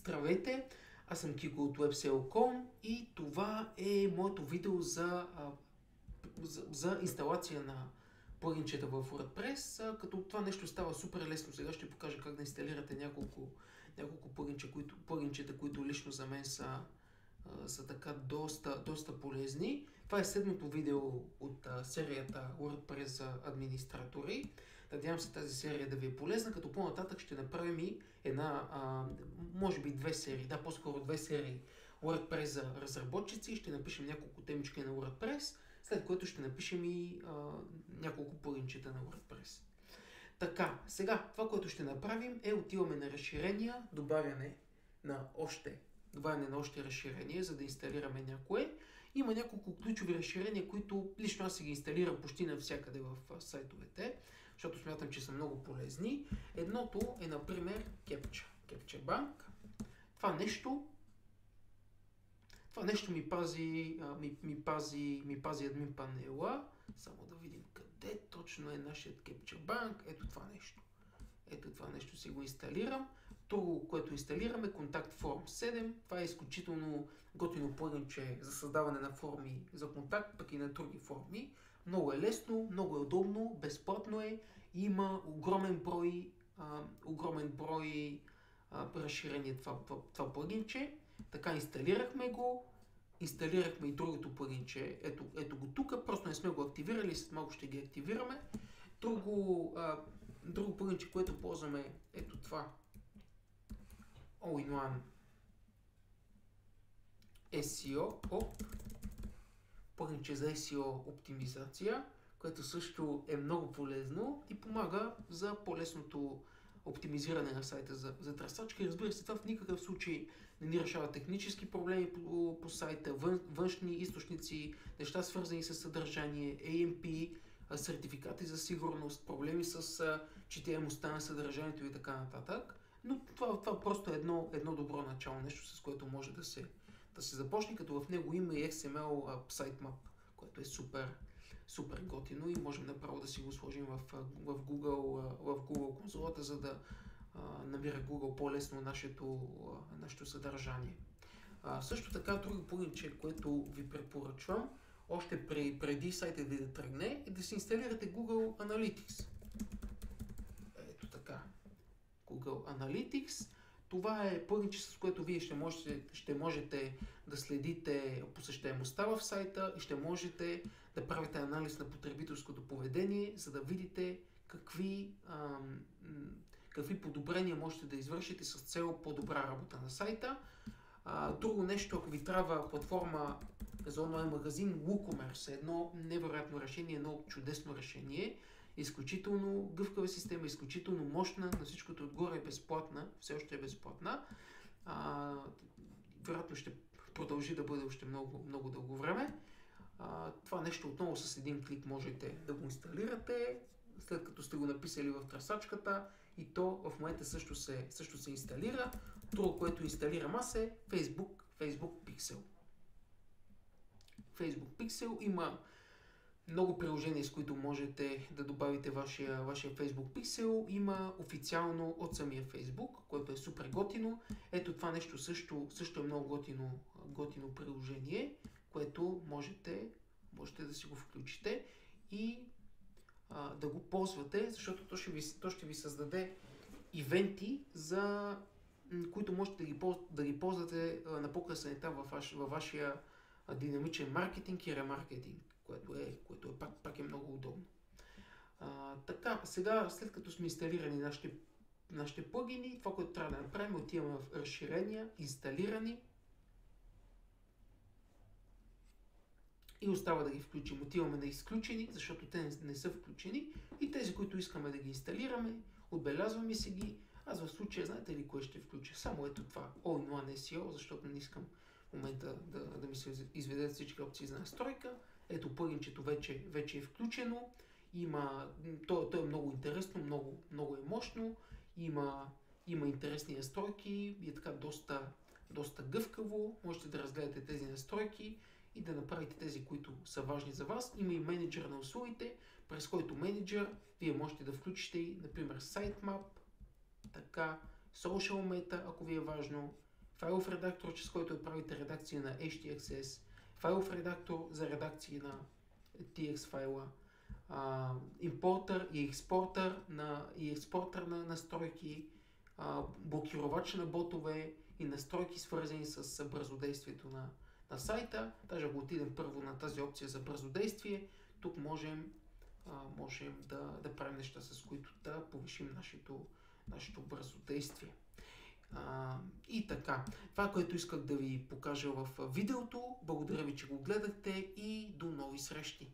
Здравейте, аз съм Кико от WebSale.com и това е моето видео за, за, за инсталация на плагинчета в WordPress, като това нещо става супер лесно. Сега ще покажа как да инсталирате няколко, няколко плагинчета, които, плагинчета, които лично за мен са, са така доста, доста полезни. Това е седмото видео от а, серията WordPress за администратори. Надявам се тази серия да ви е полезна, като по-нататък ще направим и една, а, може би две серии, да, по-скоро две серии WordPress за разработчици. Ще напишем няколко темички на WordPress, след което ще напишем и а, няколко пълинчета на WordPress. Така, сега това, което ще направим е отиваме на разширения, добавяне на още добавяне на още разширение, за да инсталираме някое. Има няколко ключови разширения, които лично аз си ги инсталирам почти навсякъде в сайтовете, защото смятам, че са много полезни. Едното е, например, Captcha, Captcha Bank. Това нещо това нещо ми пази, ми, ми пази, ми пази админ панела. Само да видим къде точно е нашият Capture Bank. Ето това нещо. Ето това нещо си го инсталирам. Друго, което инсталираме, Contact Form 7. Това е изключително готино плагинче за създаване на форми за контакт, пък и на други форми. Много е лесно, много е удобно, безплатно е. Има огромен брой, а, огромен брой а, разширение това, това, това плагинче. Така инсталирахме го, инсталирахме и другото плагинче. Ето, ето го тук, просто не сме го активирали, след малко ще ги активираме. Друго, а, друго плагинче, което ползваме, ето това. All-in-one SEO Op. Плагинче за SEO оптимизация, което също е много полезно и помага за по-лесното оптимизиране на сайта за, за търсачки. Разбира се, това в никакъв случай не ни решава технически проблеми по, по сайта, вън, външни източници, неща свързани с съдържание, AMP, сертификати за сигурност, проблеми с четяемостта на съдържанието и така нататък. Но това, това просто е едно, едно добро начало, нещо с което може да се, да се започне, като в него има и XML sitemap, което е супер, супер готино и можем направо да си го сложим в, в, Google, в Google конзолата, за да а, намира Google по-лесно нашето, нашето съдържание. А, също така, друго плагинче, което ви препоръчвам, още при, преди сайта ви да тръгне, е да си инсталирате Google Analytics. Ето така. Google Analytics. Това е плагинче, с което вие ще можете, ще можете да следите посещаемостта в сайта и ще можете да правите анализ на потребителското поведение, за да видите какви, ам, какви подобрения можете да извършите с цел по-добра работа на сайта. А, друго нещо, ако ви трябва платформа за онлайн магазин, WooCommerce е едно невероятно решение, едно чудесно решение. Изключително гъвкава система, изключително мощна, на всичкото отгоре е безплатна, все още е безплатна. А, вероятно ще продължи да бъде още много, много дълго време. А, това нещо отново с един клик можете да го инсталирате, след като сте го написали в търсачката и то в момента също се, също се инсталира. Друго, което инсталирам аз е Facebook, Facebook Pixel. Facebook Pixel има много приложения, с които можете да добавите вашия, вашия Facebook Pixel. Има официално от самия Facebook, което е супер готино. Ето това нещо също, също е много готино, готино приложение, което можете, можете да си го включите и а, да го ползвате, защото то ще ви, то ще ви създаде ивенти, за, които можете да ги, да ги ползвате на по-късен етап във, ваш, във вашия динамичен маркетинг и ремаркетинг, което е, което е пак, пак е много удобно. А, така, сега след като сме инсталирани нашите, нашите плагини, това, което трябва да направим, отиваме в разширения, инсталирани и остава да ги включим. Отиваме на изключени, защото те не, не са включени и тези, които искаме да ги инсталираме, отбелязваме си ги. Аз в случая, знаете ли кое ще включа? Само ето това, All-in-One SEO, защото не искам в момента да, да ми се изведат всички опции за настройка. Ето плагинчето вече, вече е включено. Има, то, то е много интересно, много, много е мощно. Има, има интересни настройки и е така доста, доста гъвкаво. Можете да разгледате тези настройки и да направите тези, които са важни за вас. Има и менеджер на услугите, през който менеджер вие можете да включите и, например, sitemap, така, social meta, ако ви е важно, файлов редактор, чрез който правите редакция на HTXS, файлов редактор за редакция на TX файла, а, импортър и експортър на, и експортър на настройки, а, блокировач на ботове и настройки свързани с бързодействието на, на сайта. Даже ако отидем първо на тази опция за бързодействие, тук можем, а, можем да, да правим неща, с които да повишим нашето, нашето бързодействие. А, и така, това, което исках да ви покажа в видеото, благодаря ви, че го гледахте и до нови срещи!